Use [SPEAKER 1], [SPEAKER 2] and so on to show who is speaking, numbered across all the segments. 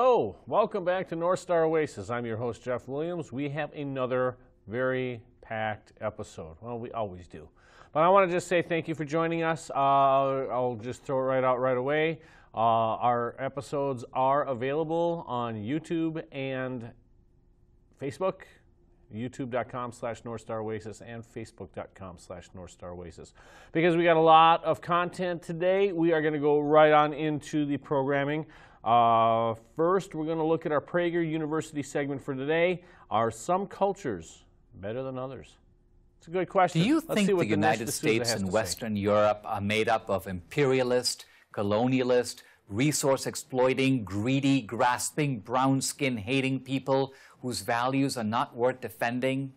[SPEAKER 1] Hello, welcome back to North Star Oasis. I'm your host, Jeff Williams. We have another very packed episode. Well, we always do. But I want to just say thank you for joining us. Uh, I'll just throw it right out right away. Uh, our episodes are available on YouTube and Facebook, youtube.com slash Oasis and facebook.com slash Oasis. Because we got a lot of content today, we are going to go right on into the programming. Uh, first, we're going to look at our Prager University segment for today. Are some cultures better than others? It's a good question.
[SPEAKER 2] Do you
[SPEAKER 1] Let's
[SPEAKER 2] think
[SPEAKER 1] see what
[SPEAKER 2] the United States and
[SPEAKER 1] to say.
[SPEAKER 2] Western Europe are made up of imperialist, colonialist, resource exploiting, greedy, grasping, brown skin hating people whose values are not worth defending?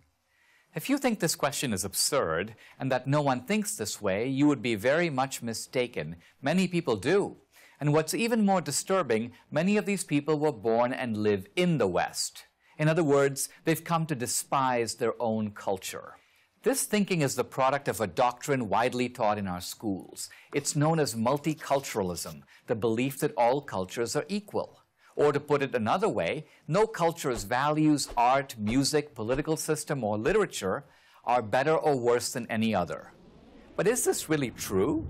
[SPEAKER 2] If you think this question is absurd and that no one thinks this way, you would be very much mistaken. Many people do. And what's even more disturbing, many of these people were born and live in the West. In other words, they've come to despise their own culture. This thinking is the product of a doctrine widely taught in our schools. It's known as multiculturalism, the belief that all cultures are equal. Or to put it another way, no culture's values, art, music, political system, or literature are better or worse than any other. But is this really true?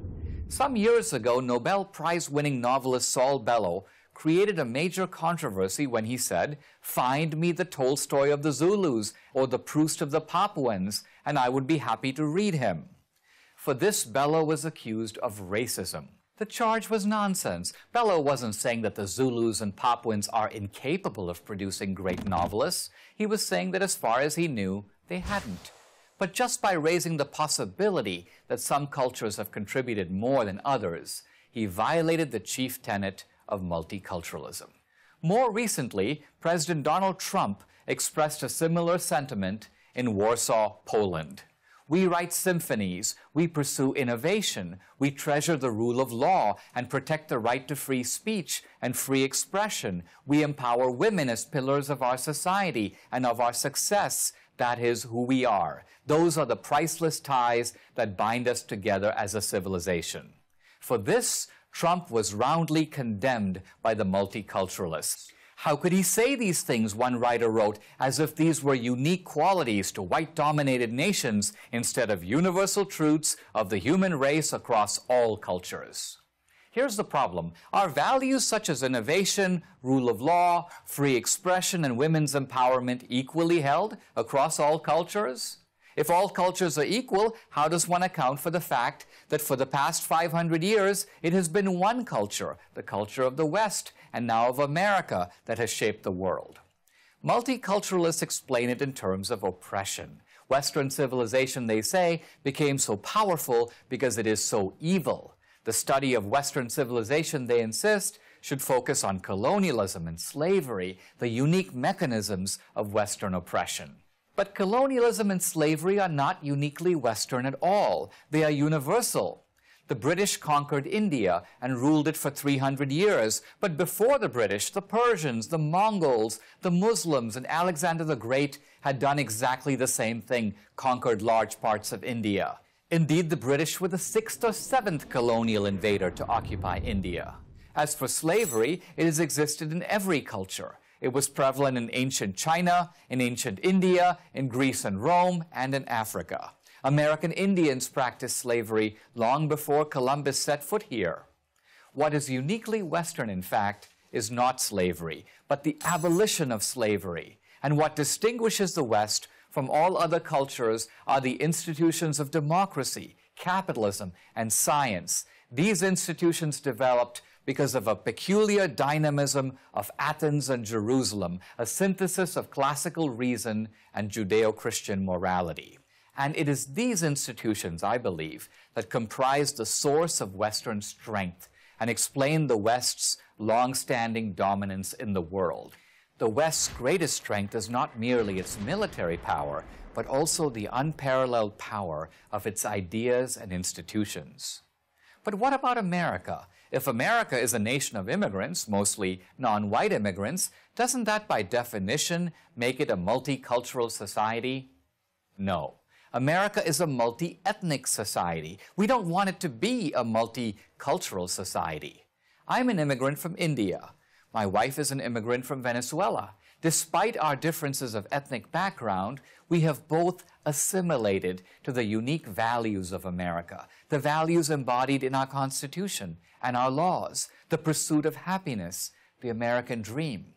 [SPEAKER 2] Some years ago, Nobel Prize winning novelist Saul Bellow created a major controversy when he said, Find me the Tolstoy of the Zulus or the Proust of the Papuans, and I would be happy to read him. For this, Bellow was accused of racism. The charge was nonsense. Bellow wasn't saying that the Zulus and Papuans are incapable of producing great novelists. He was saying that as far as he knew, they hadn't. But just by raising the possibility that some cultures have contributed more than others, he violated the chief tenet of multiculturalism. More recently, President Donald Trump expressed a similar sentiment in Warsaw, Poland. We write symphonies, we pursue innovation, we treasure the rule of law and protect the right to free speech and free expression. We empower women as pillars of our society and of our success. That is who we are. Those are the priceless ties that bind us together as a civilization. For this, Trump was roundly condemned by the multiculturalists. How could he say these things, one writer wrote, as if these were unique qualities to white dominated nations instead of universal truths of the human race across all cultures? Here's the problem. Are values such as innovation, rule of law, free expression, and women's empowerment equally held across all cultures? If all cultures are equal, how does one account for the fact that for the past 500 years it has been one culture, the culture of the West, and now of America, that has shaped the world? Multiculturalists explain it in terms of oppression. Western civilization, they say, became so powerful because it is so evil. The study of Western civilization, they insist, should focus on colonialism and slavery, the unique mechanisms of Western oppression. But colonialism and slavery are not uniquely Western at all. They are universal. The British conquered India and ruled it for 300 years. But before the British, the Persians, the Mongols, the Muslims, and Alexander the Great had done exactly the same thing, conquered large parts of India. Indeed, the British were the sixth or seventh colonial invader to occupy India. As for slavery, it has existed in every culture. It was prevalent in ancient China, in ancient India, in Greece and Rome, and in Africa. American Indians practiced slavery long before Columbus set foot here. What is uniquely Western, in fact, is not slavery, but the abolition of slavery. And what distinguishes the West from all other cultures are the institutions of democracy, capitalism, and science. These institutions developed because of a peculiar dynamism of Athens and Jerusalem, a synthesis of classical reason and Judeo Christian morality. And it is these institutions, I believe, that comprise the source of Western strength and explain the West's long standing dominance in the world. The West's greatest strength is not merely its military power, but also the unparalleled power of its ideas and institutions. But what about America? If America is a nation of immigrants, mostly non white immigrants, doesn't that by definition make it a multicultural society? No. America is a multi ethnic society. We don't want it to be a multicultural society. I'm an immigrant from India. My wife is an immigrant from Venezuela. Despite our differences of ethnic background, we have both assimilated to the unique values of America, the values embodied in our Constitution and our laws, the pursuit of happiness, the American dream.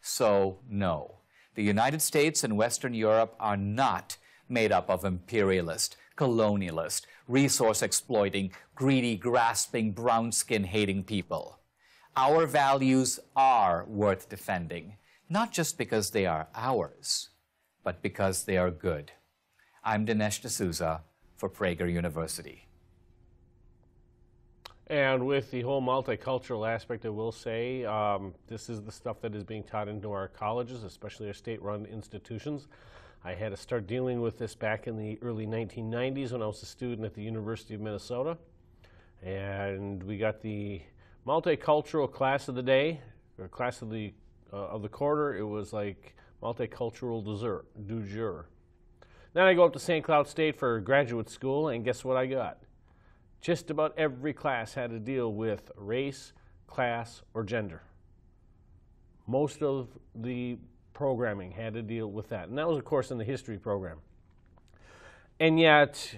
[SPEAKER 2] So, no, the United States and Western Europe are not made up of imperialist, colonialist, resource exploiting, greedy, grasping, brown skin hating people. Our values are worth defending, not just because they are ours, but because they are good. I'm Dinesh D'Souza for Prager University.
[SPEAKER 1] And with the whole multicultural aspect, I will say um, this is the stuff that is being taught into our colleges, especially our state run institutions. I had to start dealing with this back in the early 1990s when I was a student at the University of Minnesota. And we got the multicultural class of the day, or class of the, uh, of the quarter. It was like multicultural dessert, du jour. Then I go up to St. Cloud State for graduate school, and guess what I got? Just about every class had to deal with race, class, or gender. Most of the programming had to deal with that. And that was, of course, in the history program. And yet,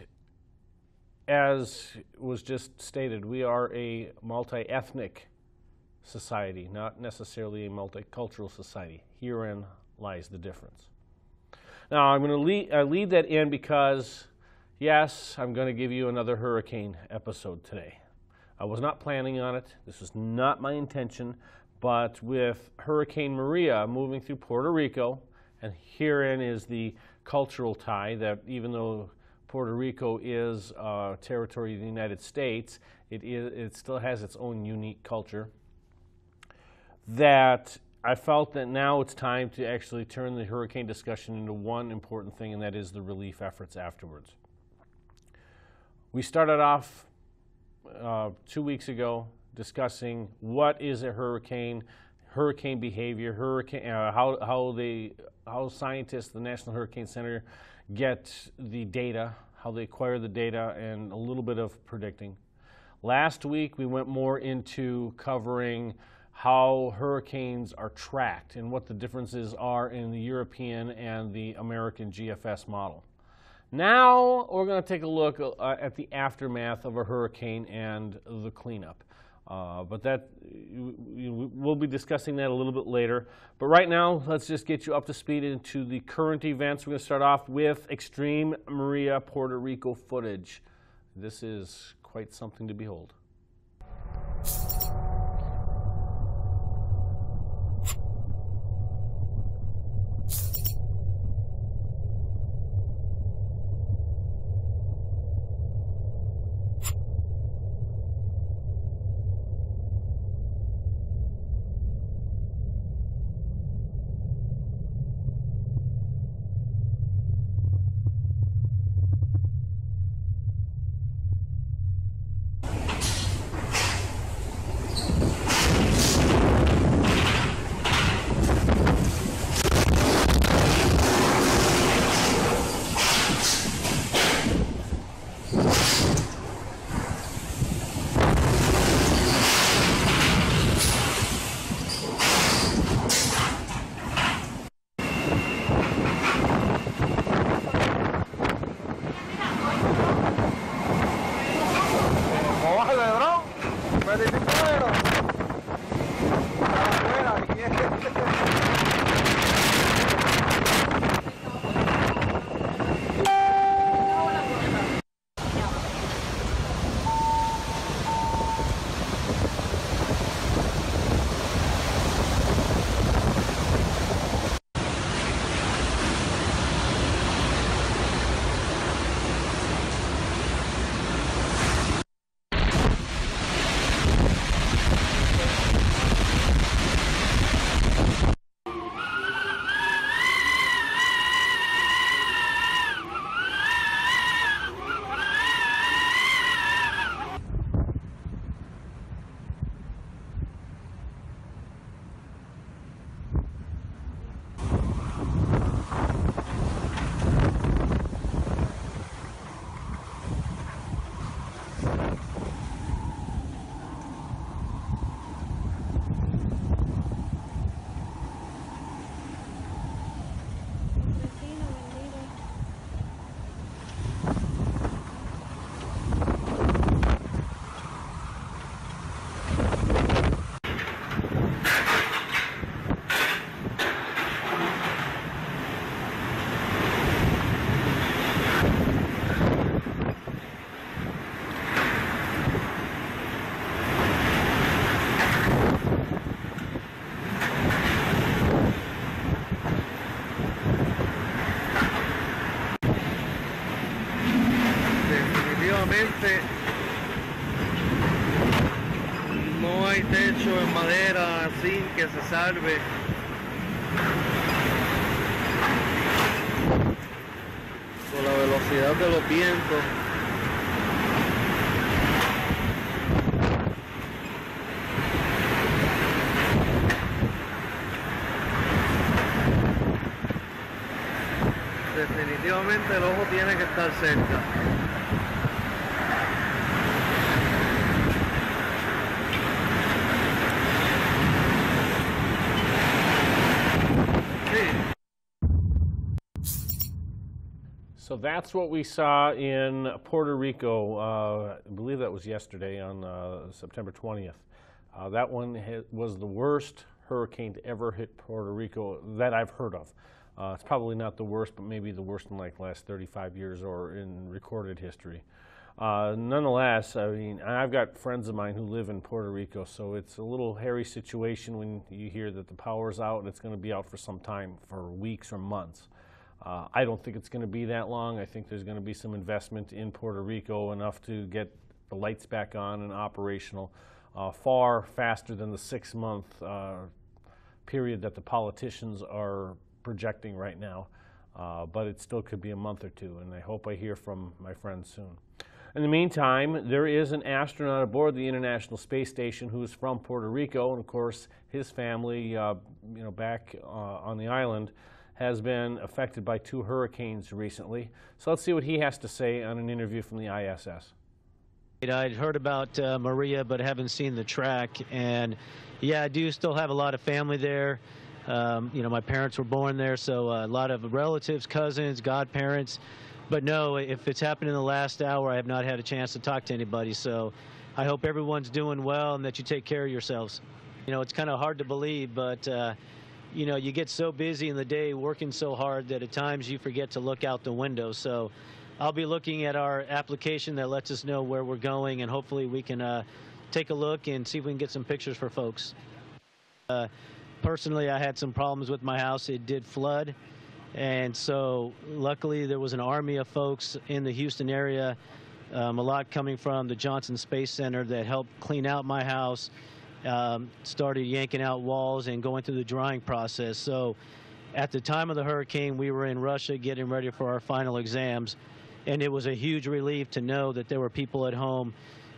[SPEAKER 1] as was just stated, we are a multi ethnic society, not necessarily a multicultural society. Herein lies the difference. Now, I'm going to lead, lead that in because Yes, I'm going to give you another hurricane episode today. I was not planning on it. This was not my intention. But with Hurricane Maria moving through Puerto Rico, and herein is the cultural tie that even though Puerto Rico is a territory of the United States, it, is, it still has its own unique culture. That I felt that now it's time to actually turn the hurricane discussion into one important thing, and that is the relief efforts afterwards. We started off uh, two weeks ago discussing what is a hurricane, hurricane behavior, hurricane, uh, how, how, they, how scientists, the National Hurricane Center, get the data, how they acquire the data, and a little bit of predicting. Last week, we went more into covering how hurricanes are tracked and what the differences are in the European and the American GFS model. Now we're going to take a look uh, at the aftermath of a hurricane and the cleanup. Uh, but that we'll be discussing that a little bit later. But right now, let's just get you up to speed into the current events. We're going to start off with extreme Maria Puerto Rico footage. This is quite something to behold.
[SPEAKER 3] Salve. Con la velocidad de los vientos. Definitivamente el ojo tiene que estar cerca.
[SPEAKER 1] That's what we saw in Puerto Rico. Uh, I believe that was yesterday on uh, September 20th. Uh, that one was the worst hurricane to ever hit Puerto Rico that I've heard of. Uh, it's probably not the worst, but maybe the worst in like the last 35 years or in recorded history. Uh, nonetheless, I mean, I've got friends of mine who live in Puerto Rico, so it's a little hairy situation when you hear that the power's out and it's going to be out for some time, for weeks or months. Uh, I don't think it's going to be that long. I think there's going to be some investment in Puerto Rico, enough to get the lights back on and operational uh, far faster than the six month uh, period that the politicians are projecting right now. Uh, but it still could be a month or two, and I hope I hear from my friends soon. In the meantime, there is an astronaut aboard the International Space Station who's from Puerto Rico, and of course, his family, uh, you know, back uh, on the island, has been affected by two hurricanes recently. So let's see what he has to say on an interview from the ISS.
[SPEAKER 4] I'd heard about uh, Maria, but haven't seen the track. And yeah, I do still have a lot of family there. Um, you know, my parents were born there, so uh, a lot of relatives, cousins, godparents. But no, if it's happened in the last hour, I have not had a chance to talk to anybody. So I hope everyone's doing well and that you take care of yourselves. You know, it's kind of hard to believe, but. Uh, you know, you get so busy in the day working so hard that at times you forget to look out the window. So I'll be looking at our application that lets us know where we're going, and hopefully we can uh, take a look and see if we can get some pictures for folks. Uh, personally, I had some problems with my house. It did flood. And so luckily there was an army of folks in the Houston area, um, a lot coming from the Johnson Space Center that helped clean out my house um, started yanking out walls and going through the drying process. So at the time of the hurricane, we were in Russia getting ready for our final exams. And it was a huge relief to know that there were people at home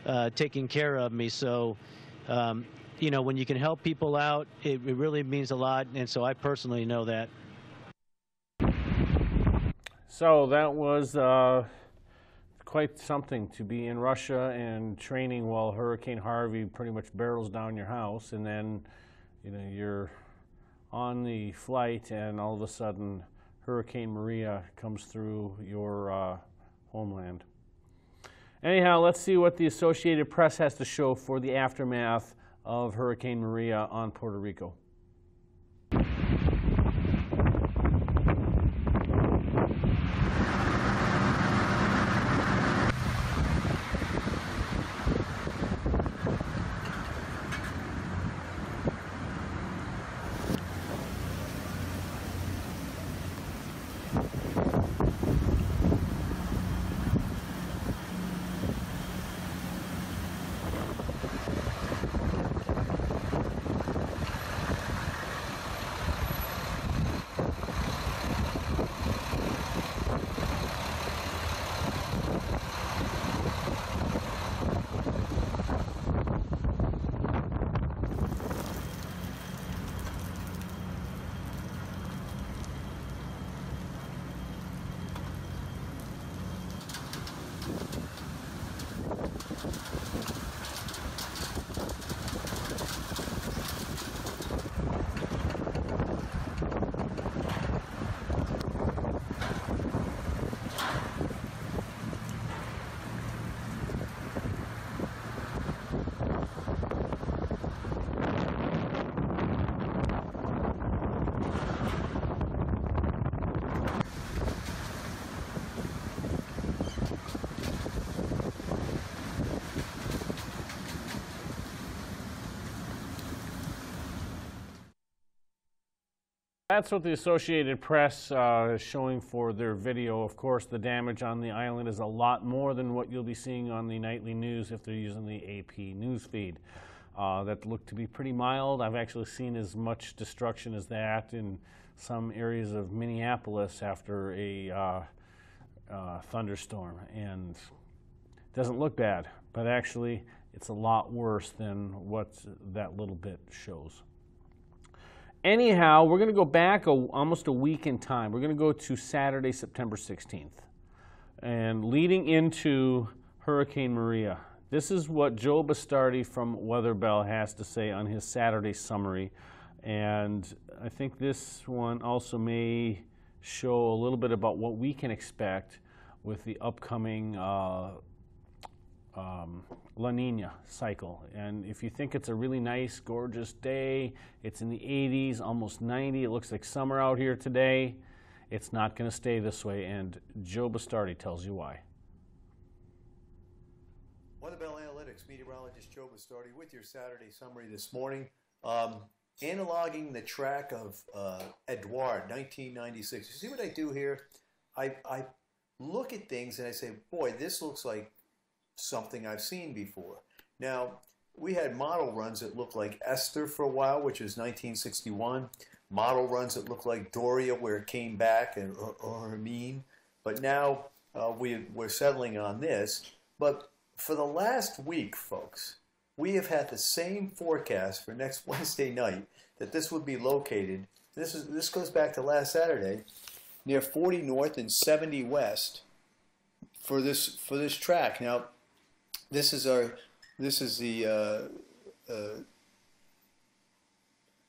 [SPEAKER 4] uh, taking care of me. So, um, you know, when you can help people out, it, it really means a lot. And so I personally know that.
[SPEAKER 1] So that was uh, quite something to be in Russia and training while Hurricane Harvey pretty much barrels down your house, and then you know you're on the flight, and all of a sudden Hurricane Maria comes through your uh, homeland. Anyhow, let's see what the Associated Press has to show for the aftermath of Hurricane Maria on Puerto Rico. That's what the Associated Press uh, is showing for their video. Of course, the damage on the island is a lot more than what you'll be seeing on the nightly news if they're using the AP news feed. Uh, that looked to be pretty mild. I've actually seen as much destruction as that in some areas of Minneapolis after a uh, uh thunderstorm, and it doesn't look bad, but actually it's a lot worse than what that little bit shows. Anyhow, we're going to go back a, almost a week in time. We're going to go to Saturday, September 16th. And leading into Hurricane Maria, this is what Joe Bastardi from Weather Bell has to say on his Saturday summary. And I think this one also may show a little bit about what we can expect with the upcoming uh, um, La Nina cycle. And if you think it's a really nice, gorgeous day, it's in the 80s, almost 90, it looks like summer out here today, it's not going to stay this way. And Joe Bastardi tells you why.
[SPEAKER 5] Weather Bell Analytics meteorologist Joe Bastardi with your Saturday summary this morning. Um, analoging the track of uh, Edouard, 1996. You see what I do here? I, I look at things and I say, boy, this looks like something I've seen before. Now, we had model runs that looked like Esther for a while, which is 1961. Model runs that looked like Doria, where it came back, and, or, or Hermine. But now uh, we, we're settling on this. But for the last week, folks, we have had the same forecast for next Wednesday night that this would be located. This is this goes back to last Saturday, near 40 north and 70 west for this for this track. Now, this is our this is the uh, uh,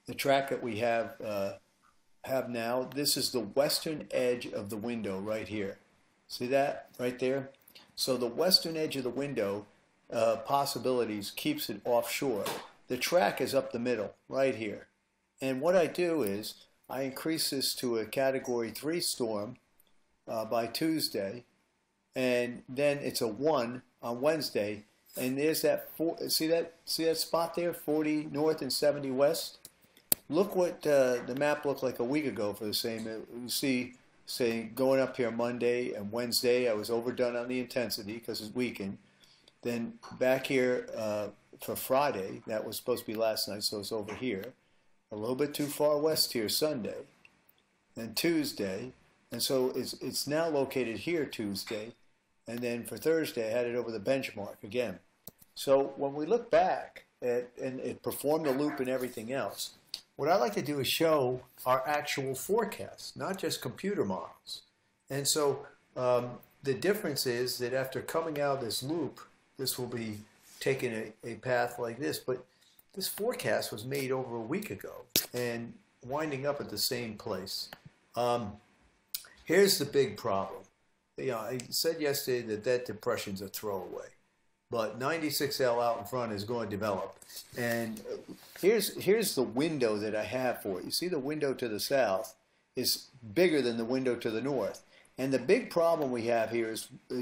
[SPEAKER 5] the track that we have uh, have now. This is the western edge of the window right here. See that right there? So the western edge of the window uh, possibilities keeps it offshore. The track is up the middle right here. And what I do is I increase this to a category 3 storm uh, by Tuesday and then it's a 1 on Wednesday, and there's that four, see that see that spot there, 40 north and 70 west. Look what uh, the map looked like a week ago for the same. You see, say going up here Monday and Wednesday, I was overdone on the intensity because it's weakened. Then back here uh, for Friday, that was supposed to be last night, so it's over here. A little bit too far west here Sunday, then Tuesday, and so it's it's now located here Tuesday and then for Thursday, I had it over the benchmark again. So when we look back at, and it performed the loop and everything else, what I like to do is show our actual forecasts, not just computer models. And so um, the difference is that after coming out of this loop, this will be taking a, a path like this. But this forecast was made over a week ago and winding up at the same place. Um, here's the big problem you know, I said yesterday that that depression's a throwaway, but 96L out in front is going to develop. And here's here's the window that I have for it. You see the window to the south is bigger than the window to the north. And the big problem we have here is uh,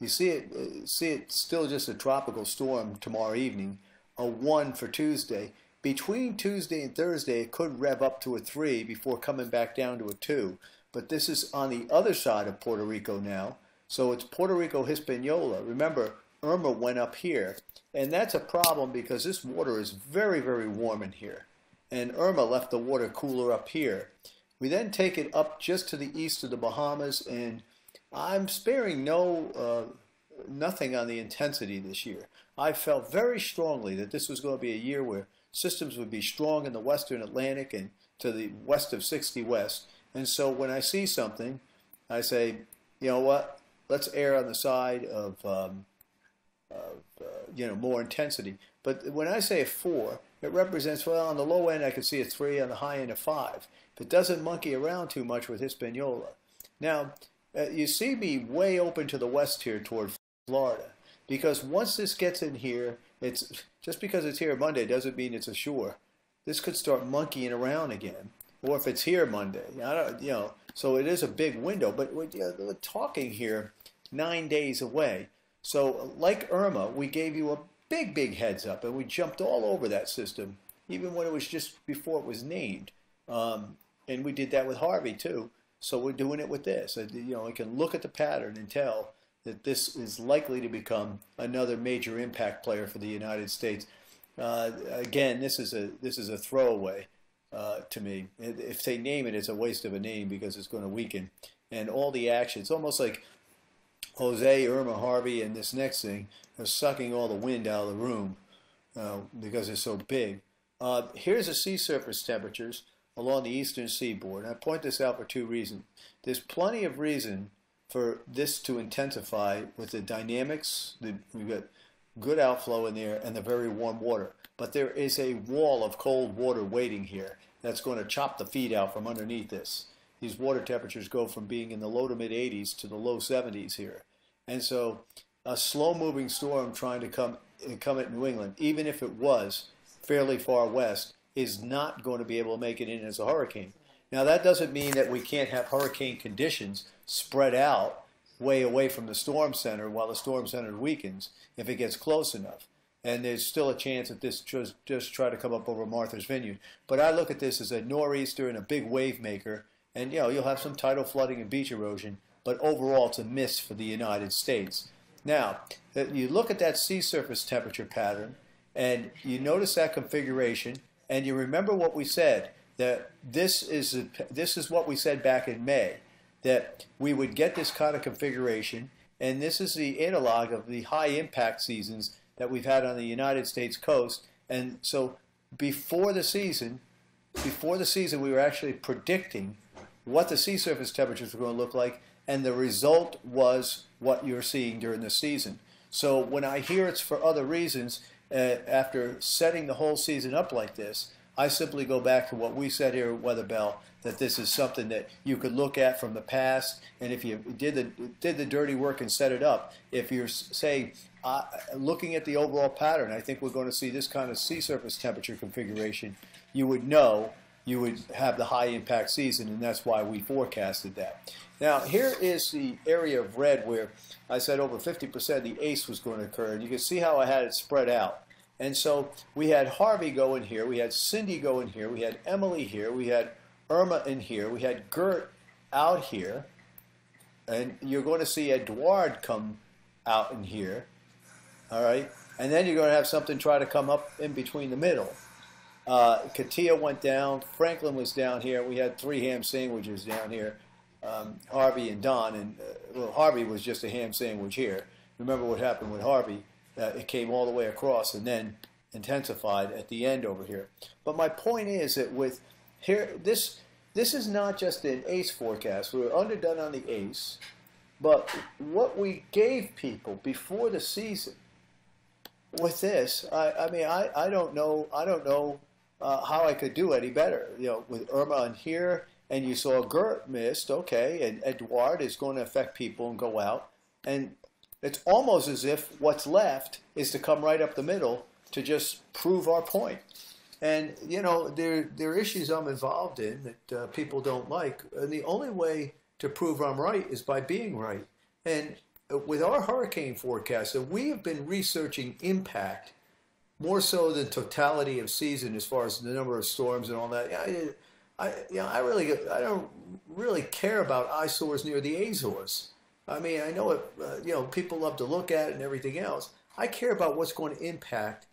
[SPEAKER 5] you see it uh, see it still just a tropical storm tomorrow evening, a 1 for Tuesday. Between Tuesday and Thursday, it could rev up to a 3 before coming back down to a 2 but this is on the other side of Puerto Rico now. So it's Puerto Rico Hispaniola. Remember, Irma went up here. And that's a problem because this water is very, very warm in here. And Irma left the water cooler up here. We then take it up just to the east of the Bahamas, and I'm sparing no uh, nothing on the intensity this year. I felt very strongly that this was going to be a year where systems would be strong in the western Atlantic and to the west of 60 west, and so when I see something, I say, you know what? Let's err on the side of, um, of uh, you know, more intensity. But when I say a four, it represents, well, on the low end, I can see a three, on the high end, a five. It doesn't monkey around too much with Hispaniola. Now, uh, you see me way open to the west here toward Florida. Because once this gets in here, it's just because it's here Monday doesn't mean it's ashore. This could start monkeying around again or if it's here Monday. I don't, you know, so it is a big window, but we're, we're talking here nine days away. So, like Irma, we gave you a big, big heads up, and we jumped all over that system, even when it was just before it was named. Um, and we did that with Harvey too. So we're doing it with this. You know, we can look at the pattern and tell that this is likely to become another major impact player for the United States. Uh, again, this is a this is a throwaway uh, to me. If they name it, it's a waste of a name because it's going to weaken. And all the action, it's almost like Jose, Irma, Harvey, and this next thing are sucking all the wind out of the room uh, because it's so big. Uh, here's the sea surface temperatures along the eastern seaboard. And I point this out for two reasons. There's plenty of reason for this to intensify with the dynamics. The, we've got good outflow in there and the very warm water. But there is a wall of cold water waiting here that's going to chop the feed out from underneath this. These water temperatures go from being in the low to mid 80s to the low 70s here. And so a slow moving storm trying to come uh, come at New England, even if it was fairly far west, is not going to be able to make it in as a hurricane. Now that doesn't mean that we can't have hurricane conditions spread out way away from the storm center while the storm center weakens if it gets close enough. And there's still a chance that this just just try to come up over Martha's Vineyard. But I look at this as a nor'easter and a big wave maker, and you know you'll have some tidal flooding and beach erosion, but overall it's a miss for the United States. Now, uh, you look at that sea surface temperature pattern, and you notice that configuration, and you remember what we said that this is a, this is what we said back in May that we would get this kind of configuration, and this is the analog of the high impact seasons that we've had on the United States coast. And so, before the season, before the season, we were actually predicting what the sea surface temperatures were going to look like, and the result was what you're seeing during the season. So when I hear it's for other reasons, uh, after setting the whole season up like this, I simply go back to what we said here at Weather Bell that this is something that you could look at from the past, and if you did the did the dirty work and set it up, if you're say uh, looking at the overall pattern, I think we're going to see this kind of sea surface temperature configuration. You would know you would have the high impact season, and that's why we forecasted that. Now, here is the area of red where I said over 50% of the ACE was going to occur, and you can see how I had it spread out. And so we had Harvey go in here, we had Cindy go in here, we had Emily here, we had Irma in here, we had Gert out here, and you're going to see Edouard come out in here, all right? And then you're going to have something try to come up in between the middle. Uh, Katia went down, Franklin was down here, we had three ham sandwiches down here, um, Harvey and Don, and uh, well, Harvey was just a ham sandwich here. Remember what happened with Harvey? Uh, it came all the way across and then intensified at the end over here. But my point is that with here, this this is not just an ACE forecast. We were underdone on the ACE, but what we gave people before the season with this, I, I mean, I, I don't know, I don't know uh, how I could do any better. You know, with Irma on here, and you saw Gert missed, okay, and Edouard is going to affect people and go out, and it's almost as if what's left is to come right up the middle to just prove our point. And you know, there there are issues I'm involved in that uh, people don't like, and the only way to prove I'm right is by being right. And with our hurricane forecast, that we have been researching impact more so than totality of season as far as the number of storms and all that. I, I, you know, I really, I don't really care about eyesores near the Azores. I mean, I know it, uh, you know, people love to look at it and everything else. I care about what's going to impact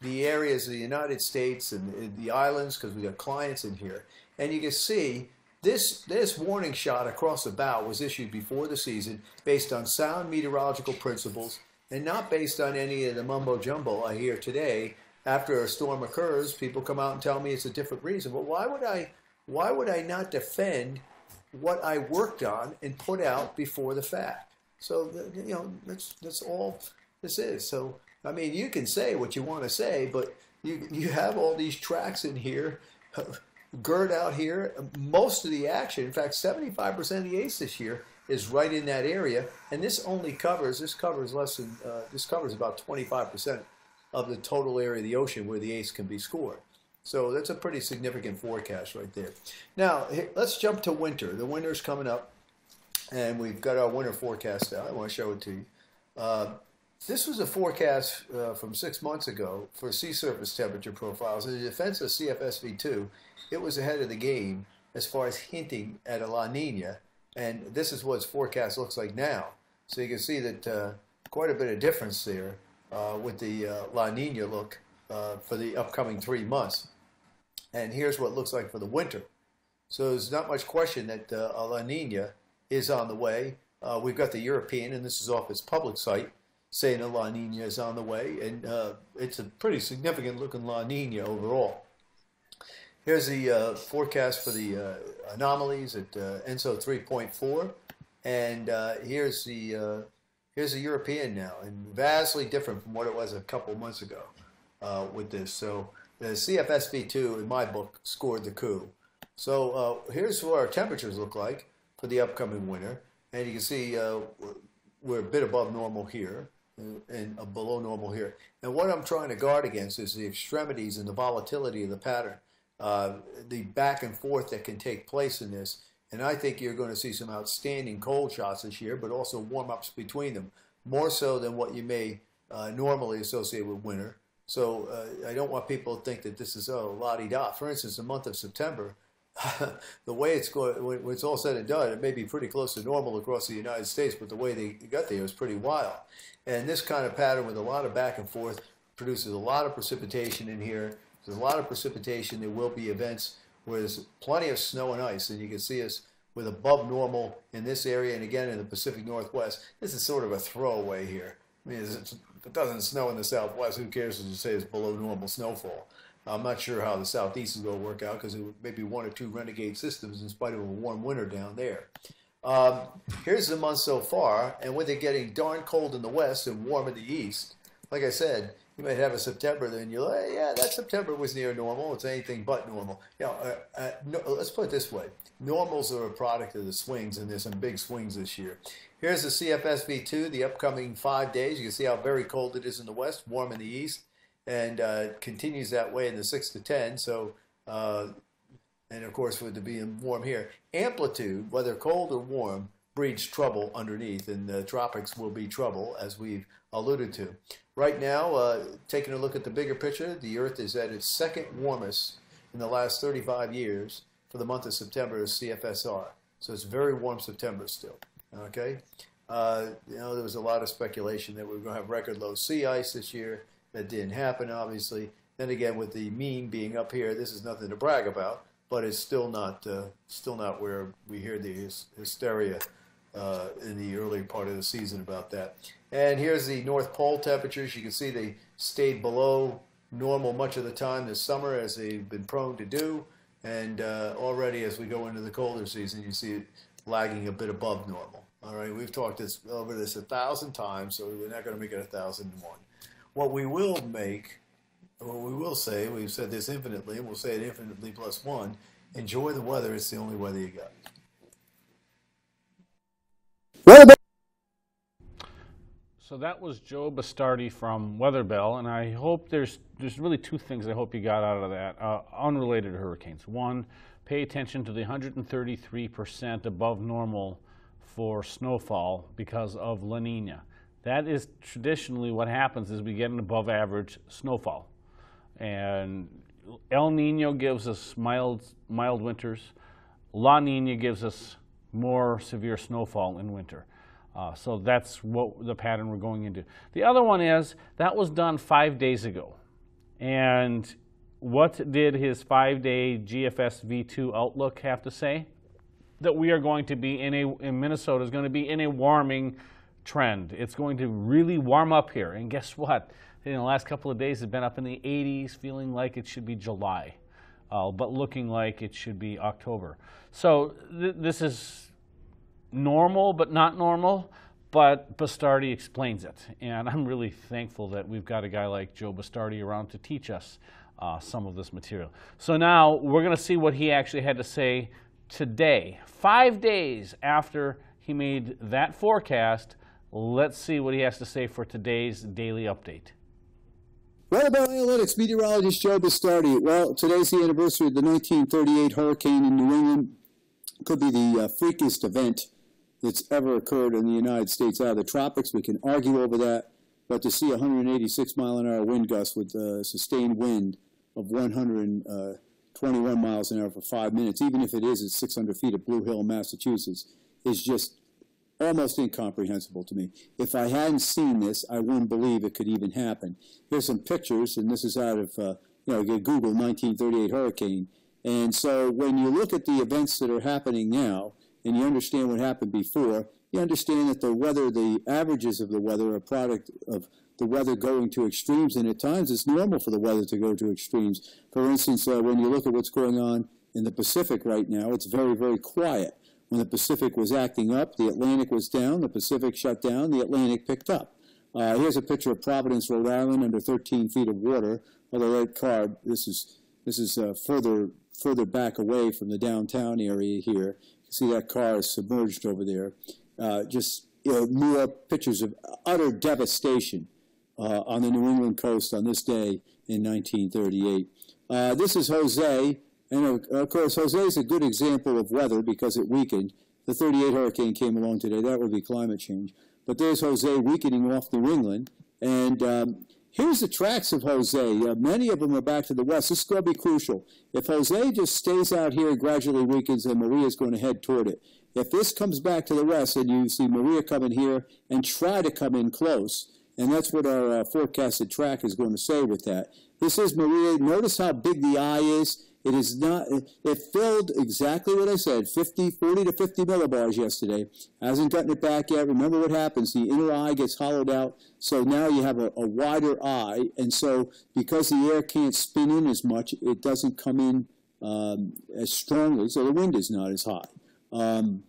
[SPEAKER 5] the areas of the United States and the islands because we got clients in here. And you can see this, this warning shot across the bow was issued before the season based on sound meteorological principles and not based on any of the mumbo jumbo I hear today. After a storm occurs, people come out and tell me it's a different reason. But why would I, why would I not defend what I worked on and put out before the fact? So, you know, that's, that's all this is. So, I mean, you can say what you want to say, but you, you have all these tracks in here, Gert out here. Most of the action, in fact, 75% of the ACE this year is right in that area, and this only covers this covers less than uh, this covers about 25% of the total area of the ocean where the ACE can be scored. So that's a pretty significant forecast right there. Now let's jump to winter. The winter's coming up, and we've got our winter forecast out. I want to show it to you. Uh, this was a forecast uh, from six months ago for sea surface temperature profiles. In the defense of CFSV2, it was ahead of the game as far as hinting at a La Nina, and this is what its forecast looks like now. So you can see that uh, quite a bit of difference there uh, with the uh, La Nina look uh, for the upcoming three months. And here's what it looks like for the winter. So there's not much question that uh, a La Nina is on the way. We've got the European, and this is off its public site, saying a La Nina is on the way, and uh, it's a pretty significant looking La Nina overall. Here's the uh, forecast for the uh, anomalies at uh, ENSO 3.4, and uh, here's the uh, here's the European now, and vastly different from what it was a couple months ago with this. So the CFSV2, in my book, scored the coup. So here's what our temperatures look like for the upcoming winter, and you can see we're a bit above normal here and below normal here. And what I'm trying to guard against is the extremities and the volatility of the pattern uh, the back and forth that can take place in this. And I think you're going to see some outstanding cold shots this year, but also warm ups between them, more so than what you may uh, normally associate with winter. So uh, I don't want people to think that this is oh la di da. For instance, the month of September, the way it's going, when it's all said and done, it may be pretty close to normal across the United States, but the way they got there was pretty wild. And this kind of pattern with a lot of back and forth produces a lot of precipitation in here there's a lot of precipitation. There will be events where there's plenty of snow and ice, and you can see us with above normal in this area, and again in the Pacific Northwest. This is sort of a throwaway here. I mean, if it doesn't snow in the Southwest, who cares to say it's below normal snowfall? I'm not sure how the Southeast is going to work out because it may be one or two renegade systems in spite of a warm winter down there. Um, here's the month so far, and with it getting darn cold in the west and warm in the east, like I said, you might have a September, then you're like, yeah, that September was near normal. It's anything but normal. You know, uh, uh, no, let's put it this way: normals are a product of the swings, and there's some big swings this year. Here's the CFSV2, the upcoming five days. You can see how very cold it is in the west, warm in the east, and uh, continues that way in the six to ten. So, uh, and of course, with it being warm here, amplitude, whether cold or warm, breeds trouble underneath, and the tropics will be trouble, as we've alluded to. Right now, uh, taking a look at the bigger picture, the Earth is at its second warmest in the last 35 years for the month of September as CFSR. So it's very warm September still. Okay, uh, you know there was a lot of speculation that we were going to have record low sea ice this year. That didn't happen, obviously. Then again, with the mean being up here, this is nothing to brag about, but it's still not uh, still not where we hear the hysteria uh, in the early part of the season about that. And here's the North Pole temperatures. You can see they stayed below normal much of the time this summer, as they've been prone to do. And uh, already, as we go into the colder season, you see it lagging a bit above normal. All right, we've talked this, over this a thousand times, so we're not going to make it a thousand and one. What we will make, what we will say, we've said this infinitely, we'll say it infinitely plus one. Enjoy the weather; it's the only weather you got.
[SPEAKER 1] So that was Joe Bastardi from Weatherbell, and I hope there's there's really two things I hope you got out of that, uh, unrelated to hurricanes. One, pay attention to the 133% above normal for snowfall because of La Nina. That is traditionally what happens is we get an above average snowfall. And El Nino gives us mild, mild winters. La Nina gives us more severe snowfall in winter. Uh, so that's what the pattern we're going into. The other one is that was done five days ago. And what did his five day GFS V2 outlook have to say? That we are going to be in a, in Minnesota is going to be in a warming trend. It's going to really warm up here. And guess what? In the last couple of days, it's been up in the 80s, feeling like it should be July, uh, but looking like it should be October. So th- this is normal but not normal, but Bastardi explains it. And I'm really thankful that we've got a guy like Joe Bastardi around to teach us uh, some of this material. So now we're going to see what he actually had to say today, five days after he made that forecast. Let's see what he has to say for today's daily update.
[SPEAKER 6] Weather Analytics meteorologist Joe Bastardi. Well, today's the anniversary of the 1938 hurricane in New England. Could be the uh, freakiest event that's ever occurred in the United States out of the tropics. We can argue over that, but to see 186 mile an hour wind gusts with uh, sustained wind of 121 miles an hour for five minutes, even if it is at 600 feet at Blue Hill, Massachusetts, is just almost incomprehensible to me. If I hadn't seen this, I wouldn't believe it could even happen. Here's some pictures, and this is out of, uh, you know, Google 1938 hurricane. And so when you look at the events that are happening now, and you understand what happened before, you understand that the weather, the averages of the weather, are a product of the weather going to extremes, and at times it's normal for the weather to go to extremes. For instance, uh, when you look at what's going on in the Pacific right now, it's very, very quiet. When the Pacific was acting up, the Atlantic was down, the Pacific shut down, the Atlantic picked up. Uh, here's a picture of Providence, Rhode Island, under 13 feet of water. Although that car, this is this is uh, further further back away from the downtown area here. You can see that car is submerged over there. Uh, just you know, more pictures of utter devastation uh, on the New England coast on this day in 1938. Uh, this is Jose, and of, course, Jose is a good example of weather because it weakened. The 38 hurricane came along today. That would be climate change. But there's Jose weakening off New England. And um, here's the tracks of Jose. Uh, many of them are back to the west. This is going to be crucial. If Jose just stays out here and gradually weakens, then Maria is going to head toward it. If this comes back to the west and you see Maria coming here and try to come in close, and that's what our uh, forecasted track is going to say with that. This is Maria. Notice how big the eye is. It is not, it filled exactly what I said, 50, 40 to 50 millibars yesterday. Hasn't gotten it back yet. Remember what happens. The inner eye gets hollowed out. So now you have a, a wider eye. And so because the air can't spin in as much, it doesn't come in um, as strongly. So the wind is not as high. Um,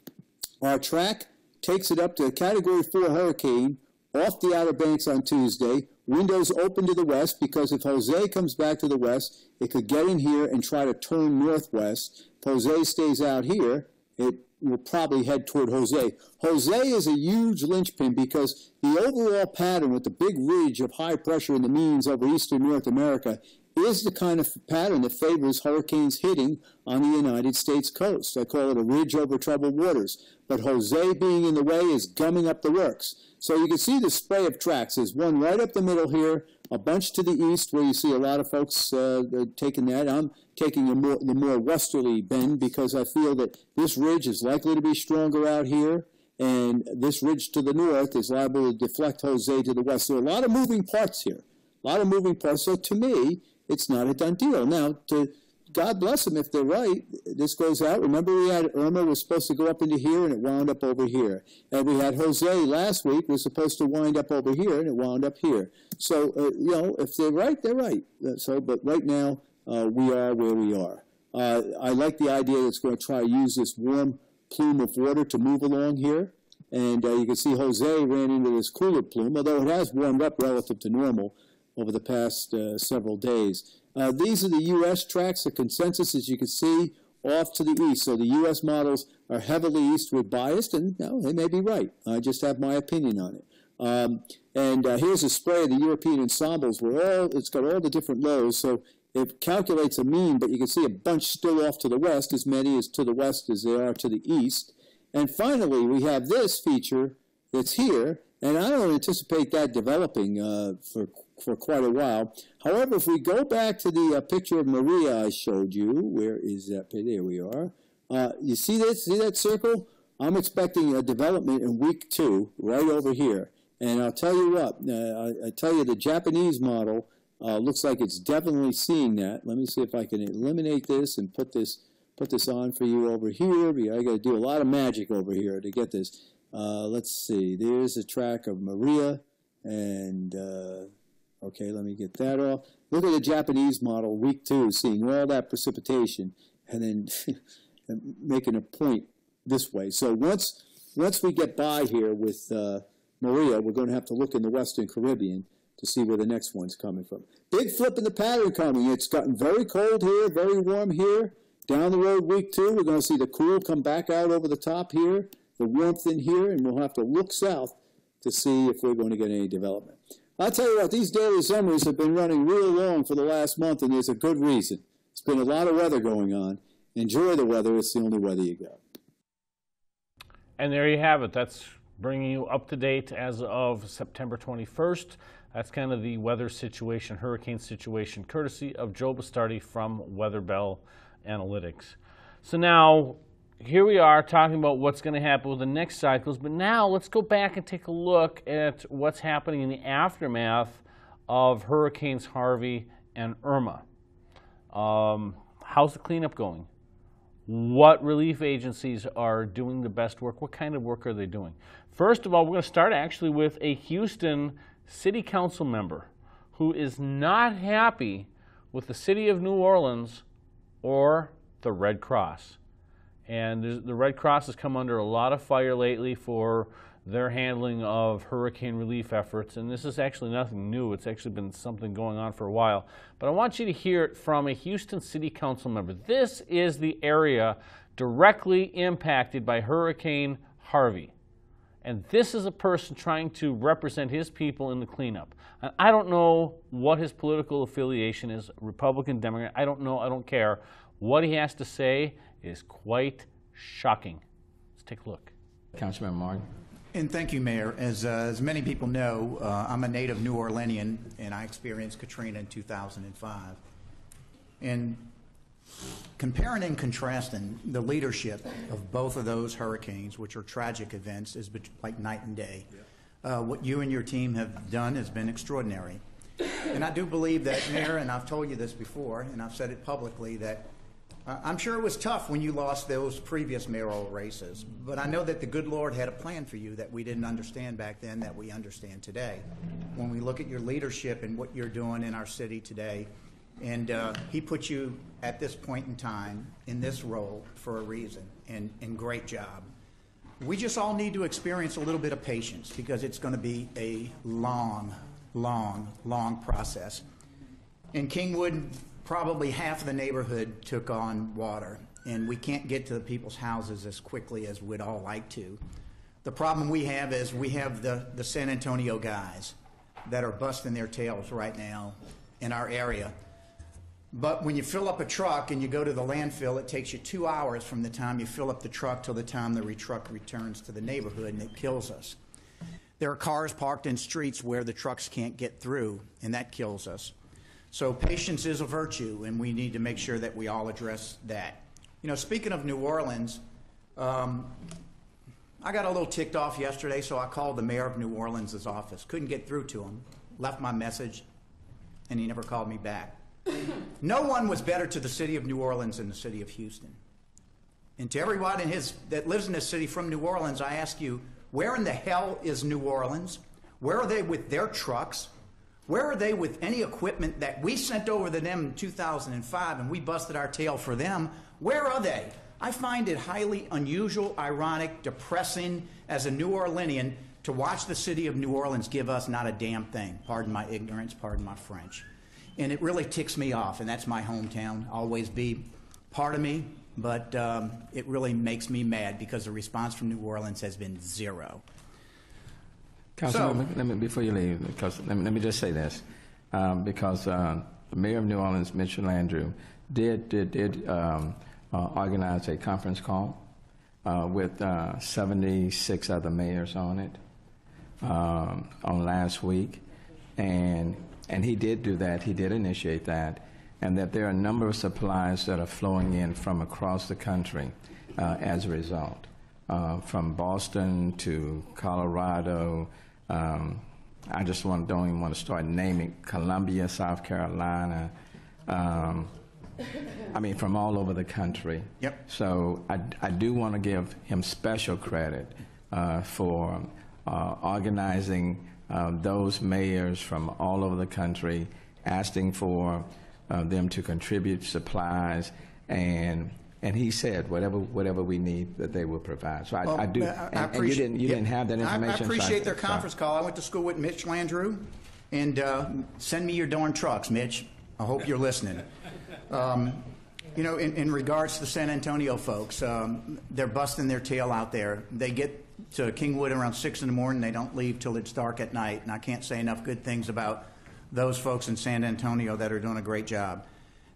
[SPEAKER 6] our track takes it up to a category four hurricane off the Outer Banks on Tuesday. Windows open to the west because if Jose comes back to the west, it could get in here and try to turn northwest. If Jose stays out here, it will probably head toward Jose. Jose is a huge linchpin because the overall pattern with the big ridge of high pressure in the means over eastern North America is the kind of pattern that favors hurricanes hitting on the United States coast. I call it a ridge over troubled waters. But Jose being in the way is gumming up the works. So you can see the spray of tracks. There's one right up the middle here, a bunch to the east where you see a lot of folks uh, taking that. I'm taking the more, the more westerly bend because I feel that this ridge is likely to be stronger out here and this ridge to the north is liable to deflect Jose to the west. Are a lot of moving parts here, a lot of moving parts. So to me, it's not a done deal. Now, to God bless them if they're right. This goes out. Remember, we had Irma was supposed to go up into here, and it wound up over here. And we had Jose last week was supposed to wind up over here, and it wound up here. So uh, you know, if they're right, they're right. Uh, so, but right now uh, we are where we are. Uh, I like the idea that it's going to try to use this warm plume of water to move along here. And uh, you can see Jose ran into this cooler plume, although it has warmed up relative to normal over the past uh, several days. Uh, these are the U.S. tracks. The consensus, as you can see, off to the east. So the U.S. models are heavily eastward biased, and no, they may be right. I just have my opinion on it. Um, and uh, here's a spray of the European ensembles where all it's got all the different lows. So it calculates a mean, but you can see a bunch still off to the west, as many as to the west as they are to the east. And finally, we have this feature that's here, and I don't anticipate that developing uh, for for quite a while. However, if we go back to the uh, picture of Maria I showed you, where is that? There we are. Uh, you see that? See that circle? I'm expecting a development in week two, right over here. And I'll tell you what, uh, I, I, tell you the Japanese model uh, looks like it's definitely seeing that. Let me see if I can eliminate this and put this put this on for you over here. I got to do a lot of magic over here to get this. Uh, let's see. There's a track of Maria and uh, Okay, let me get that off. Look at the Japanese model, week two, seeing all that precipitation and then making a point this way. So once once we get by here with uh, Maria, we're going to have to look in the Western Caribbean to see where the next one's coming from. Big flip in the pattern coming. It's gotten very cold here, very warm here. Down the road, week two, we're going to see the cool come back out over the top here, the warmth in here, and we'll have to look south to see if we're going to get any development. I'll tell you what, these daily summaries have been running real long for the last month, and there's a good reason. It's been a lot of weather going on. Enjoy the weather. It's the only weather you got.
[SPEAKER 1] And there you have it. That's bringing you up to date as of September 21st. That's kind of the weather situation, hurricane situation, courtesy of Joe Bastardi from WeatherBell Analytics. So now, here we are talking about what's going to happen with the next cycles, but now let's go back and take a look at what's happening in the aftermath of Hurricanes Harvey and Irma. Um, how's the cleanup going? What relief agencies are doing the best work? What kind of work are they doing? First of all, we're going to start actually with a Houston City Council member who is not happy with the City of New Orleans or the Red Cross. And the Red Cross has come under a lot of fire lately for their handling of hurricane relief efforts. And this is actually nothing new. It's actually been something going on for a while. But I want you to hear it from a Houston City Council member. This is the area directly impacted by Hurricane Harvey. And this is a person trying to represent his people in the cleanup. And I don't know what his political affiliation is Republican, Democrat. I don't know. I don't care. What he has to say is quite shocking. Let's take a look.
[SPEAKER 7] Councilman Martin.
[SPEAKER 8] And thank you, Mayor. As, uh, as many people know, uh, I'm a native New Orleanian, and I experienced Katrina in 2005. And comparing and contrasting the leadership of both of those hurricanes, which are tragic events, is like night and day. Uh, what you and your team have done has been extraordinary. And I do believe that, Mayor, and I've told you this before, and I've said it publicly, that I'm sure it was tough when you lost those previous mayoral races, but I know that the good Lord had a plan for you that we didn't understand back then that we understand today. When we look at your leadership and what you're doing in our city today, and uh, He put you at this point in time in this role for a reason, and, and great job. We just all need to experience a little bit of patience because it's going to be a long, long, long process. In Kingwood, probably half of the neighborhood took on water, and we can't get to the people's houses as quickly as we'd all like to. The problem we have is we have the, the San Antonio guys that are busting their tails right now in our area. But when you fill up a truck and you go to the landfill, it takes you two hours from the time you fill up the truck till the time the truck returns to the neighborhood, and it kills us. There are cars parked in streets where the trucks can't get through, and that kills us. So patience is a virtue, and we need to make sure that we all address that. You know, speaking of New Orleans, um, I got a little ticked off yesterday, so I called the mayor of New Orleans' office. Couldn't get through to him. Left my message, and he never called me back. no one was better to the city of New Orleans than the city of Houston. And to everyone in his, that lives in this city from New Orleans, I ask you, where in the hell is New Orleans? Where are they with their trucks? Where are they with any equipment that we sent over to them in 2005 and we busted our tail for them? Where are they? I find it highly unusual, ironic, depressing as a New Orleanian to watch the city of New Orleans give us not a damn thing. Pardon my ignorance, pardon my French. And it really ticks me off, and that's my hometown, always be part of me, but um, it really makes me mad because the response from New Orleans has been zero.
[SPEAKER 7] Councilman, so, let me, before you leave, because let me, let me just say this, um, because uh, the mayor of New Orleans, Mitchell Landrieu, did did did um, uh, organize a conference call uh, with uh, 76 other mayors on it um, on last week, and and he did do that. He did initiate that, and that there are a number of supplies that are flowing in from across the country uh, as a result. Uh, from Boston to Colorado, um, I just want, don't even want to start naming Columbia, South Carolina. Um, I mean, from all over the country.
[SPEAKER 8] Yep.
[SPEAKER 7] So I, I do want to give him special credit uh, for uh, organizing uh, those mayors from all over the country, asking for uh, them to contribute supplies and and he said whatever whatever we need that they will provide. So I, well, I do. I, and, and, you didn't you didn't have that information.
[SPEAKER 8] I, appreciate their conference call. I went to school with Mitch Landrieu, and uh, send me your darn trucks, Mitch. I hope you're listening. Um, you know, in, in, regards to the San Antonio folks, um, they're busting their tail out there. They get to Kingwood around six in the morning. They don't leave till it's dark at night, and I can't say enough good things about those folks in San Antonio that are doing a great job.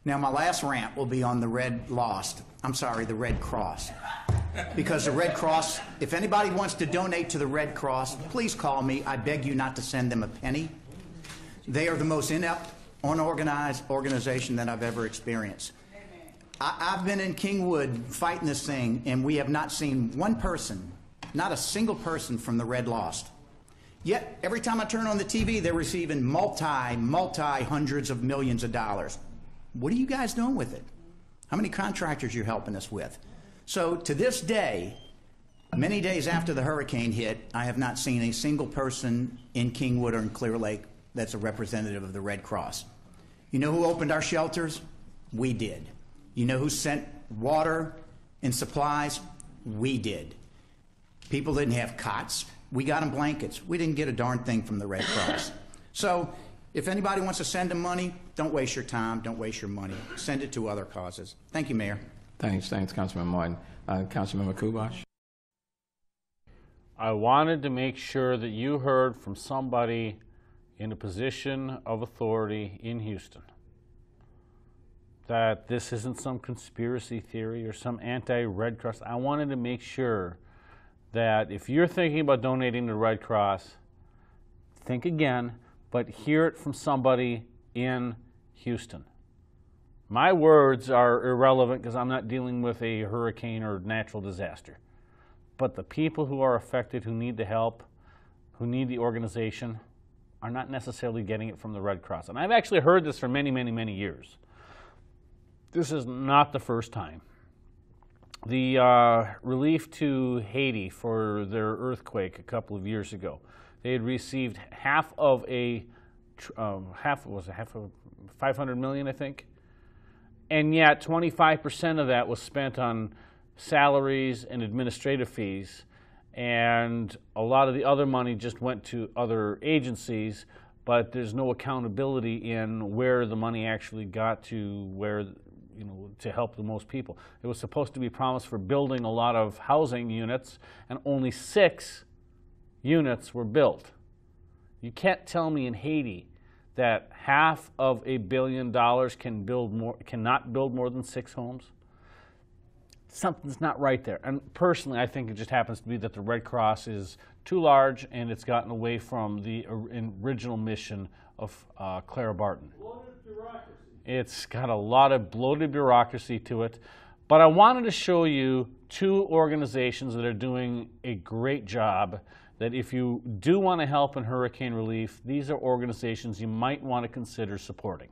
[SPEAKER 8] Now, my last rant will be on the Red Lost. I'm sorry, the Red Cross. Because the Red Cross, if anybody wants to donate to the Red Cross, please call me. I beg you not to send them a penny. They are the most inept, unorganized organization that I've ever experienced. I, I've been in Kingwood fighting this thing, and we have not seen one person, not a single person from the Red Lost. Yet, every time I turn on the TV, they're receiving multi, multi hundreds of millions of dollars. What are you guys doing with it? How many contractors you're helping us with? So, to this day, many days after the hurricane hit, I have not seen a single person in Kingwood or in Clear Lake that's a representative of the Red Cross. You know who opened our shelters? We did. You know who sent water and supplies? We did. People didn't have cots. We got them blankets. We didn't get a darn thing from the Red Cross. so, if anybody wants to send them money, don't waste your time, don't waste your money. Send it to other causes. Thank you, Mayor.
[SPEAKER 7] Thanks, thanks, Councilman Martin. Uh, Councilmember Kubosh?
[SPEAKER 1] I wanted to make sure that you heard from somebody in a position of authority in Houston that this isn't some conspiracy theory or some anti Red Cross. I wanted to make sure that if you're thinking about donating to Red Cross, think again, but hear it from somebody in Houston. My words are irrelevant because I'm not dealing with a hurricane or natural disaster. But the people who are affected, who need the help, who need the organization, are not necessarily getting it from the Red Cross. And I've actually heard this for many, many, many years. This is not the first time the uh, relief to Haiti for their earthquake a couple of years ago. They had received half of a um, half was it half of 500 million, I think, and yet 25% of that was spent on salaries and administrative fees, and a lot of the other money just went to other agencies. But there's no accountability in where the money actually got to where you know, to help the most people. It was supposed to be promised for building a lot of housing units, and only six units were built. You can't tell me in Haiti that half of a billion dollars can build more, cannot build more than six homes. Something's not right there. And personally, I think it just happens to be that the Red Cross is too large and it's gotten away from the original mission of uh, Clara Barton. It's got a lot of bloated bureaucracy to it. But I wanted to show you two organizations that are doing a great job that if you do want to help in hurricane relief, these are organizations you might want to consider supporting.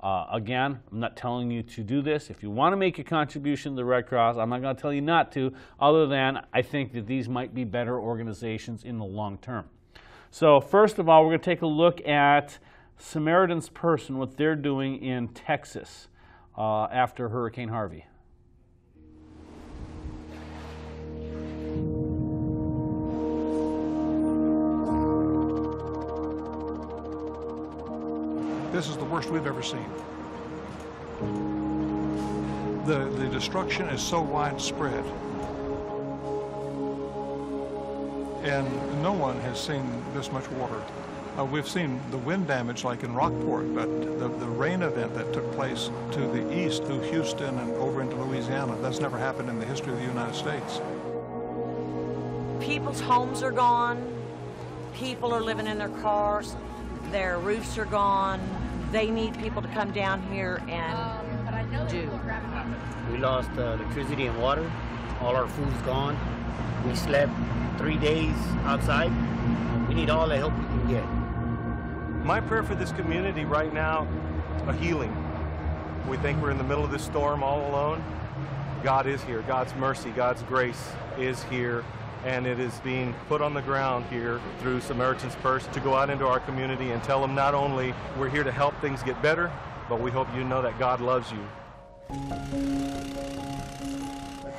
[SPEAKER 1] Uh, again, I'm not telling you to do this. If you want to make a contribution to the Red Cross, I'm not going to tell you not to, other than I think that these might be better organizations in the long term. So first of all, we're going to take a look at Samaritan's Purse and what they're doing in Texas uh, after Hurricane Harvey.
[SPEAKER 9] This is the worst we've ever seen. The, the destruction is so widespread. And no one has seen this much water. Uh, we've seen the wind damage like in Rockport, but the, the rain event that took place to the east through Houston and over into Louisiana, that's never happened in the history of the United States.
[SPEAKER 10] People's homes are gone. People are living in their cars. Their roofs are gone. They need people to come down here and do.
[SPEAKER 11] We lost uh, electricity and water. All our food's gone. We slept three days outside. We need all the help we can get.
[SPEAKER 12] My prayer for this community right now, a healing. We think we're in the middle of this storm all alone. God is here. God's mercy, God's grace is here, and it is being put on the ground here through Samaritan's Purse to go out into our community and tell them not only we're here to help things get better, but we hope you know that God loves you.